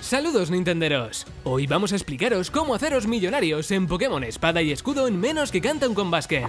Saludos Nintenderos, hoy vamos a explicaros cómo haceros millonarios en Pokémon Espada y Escudo en menos que Canton con Basken.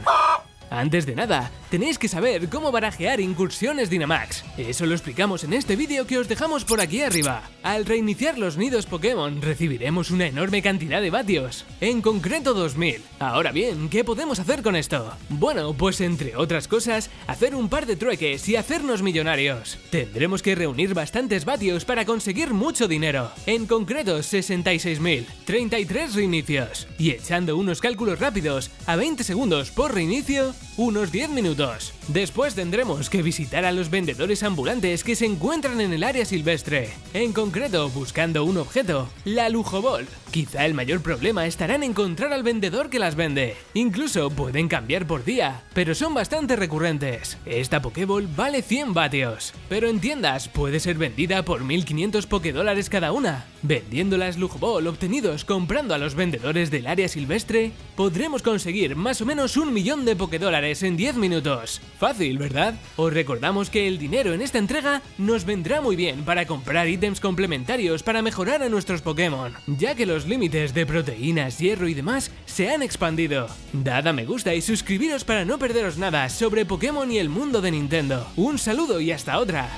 Antes de nada, tenéis que saber cómo barajear incursiones Dynamax. Eso lo explicamos en este vídeo que os dejamos por aquí arriba. Al reiniciar los nidos Pokémon recibiremos una enorme cantidad de vatios, en concreto 2000. Ahora bien, ¿qué podemos hacer con esto? Bueno, pues entre otras cosas, hacer un par de trueques y hacernos millonarios. Tendremos que reunir bastantes vatios para conseguir mucho dinero, en concreto 66.000, 33 reinicios, y echando unos cálculos rápidos, a 20 segundos por reinicio, unos 10 minutos. 2. Después tendremos que visitar a los vendedores ambulantes que se encuentran en el área silvestre, en concreto buscando un objeto, la Lujo Ball. Quizá el mayor problema estará en encontrar al vendedor que las vende. Incluso pueden cambiar por día, pero son bastante recurrentes. Esta Pokéball vale 100 vatios, pero en tiendas puede ser vendida por 1500 Pokédólares cada una. Vendiendo las Lujo Ball obtenidos comprando a los vendedores del área silvestre, podremos conseguir más o menos un millón de Pokédólares en 10 minutos. Fácil, ¿verdad? Os recordamos que el dinero en esta entrega nos vendrá muy bien para comprar ítems complementarios para mejorar a nuestros Pokémon, ya que los límites de proteínas, hierro y demás se han expandido. Dad a me gusta y suscribiros para no perderos nada sobre Pokémon y el mundo de Nintendo. Un saludo y hasta otra.